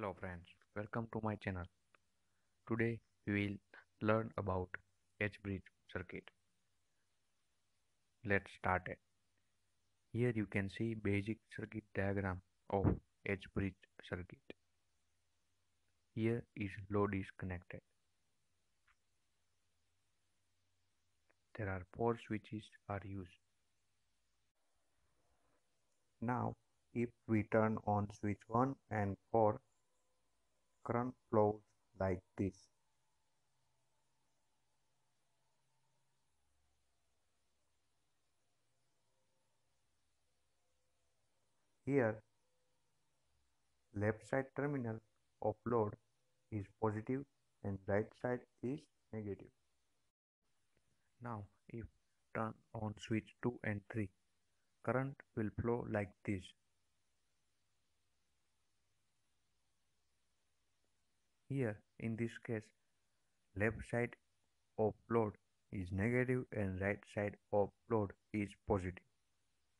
Hello friends, welcome to my channel. Today we will learn about H-bridge circuit. Let's start it. Here you can see basic circuit diagram of H-bridge circuit. Here is load is connected. There are four switches are used. Now if we turn on switch 1 and 4 current flows like this. Here, left side terminal of load is positive and right side is negative. Now, if turn on switch 2 and 3, current will flow like this. Here in this case left side of load is negative and right side of load is positive.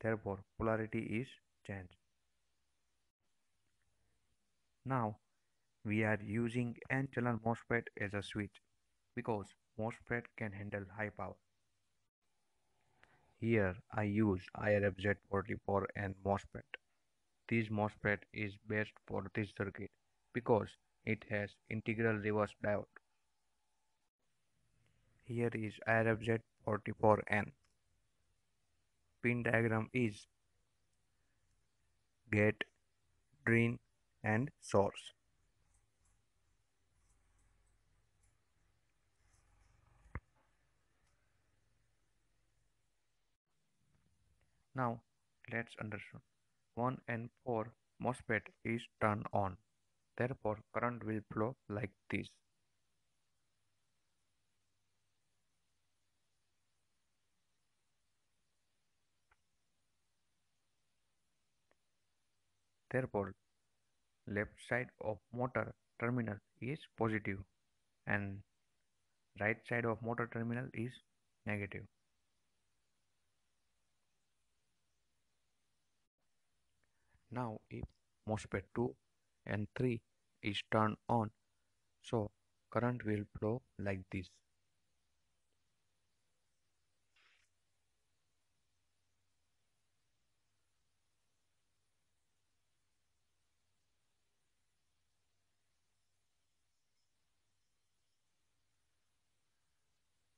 Therefore polarity is changed. Now we are using N-channel MOSFET as a switch because MOSFET can handle high power. Here I use IRFZ44N MOSFET. This MOSFET is best for this circuit because it has integral reverse diode. Here is IRFZ44N. Pin diagram is gate, drain and source. Now let's understand 1 and 4 MOSFET is turned on. Therefore, current will flow like this. Therefore, left side of motor terminal is positive and right side of motor terminal is negative. Now if MOSFET 2 and 3 is turned on. So current will flow like this.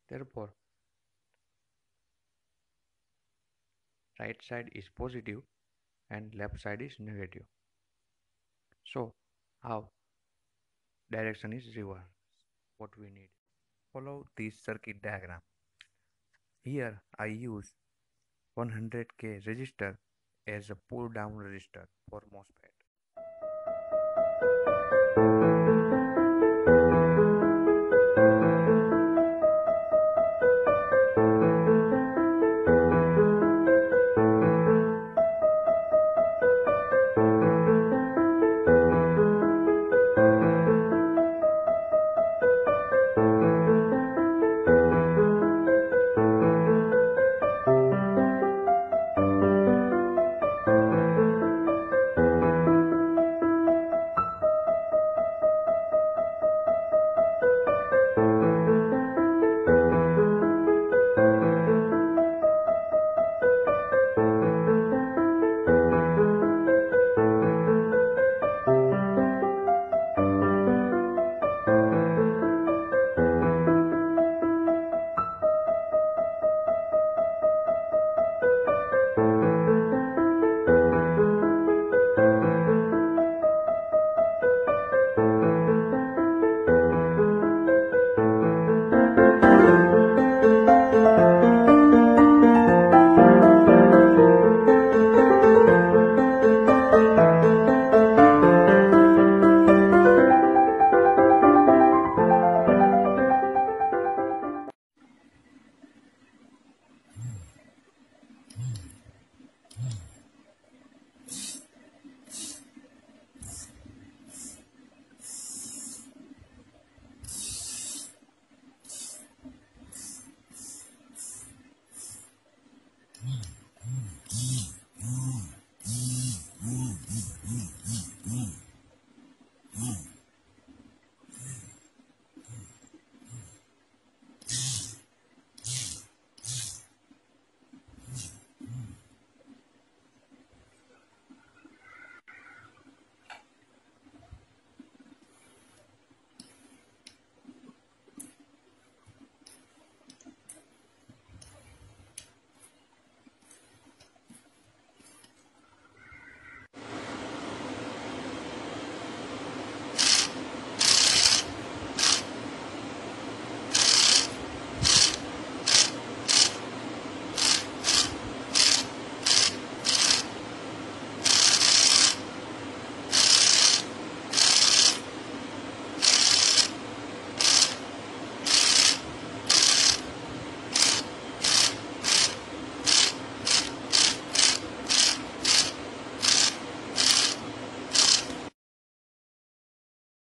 Therefore right side is positive and left side is negative. So how? Direction is reverse what we need. Follow this circuit diagram. Here I use 100k resistor as a pull down resistor for MOSFET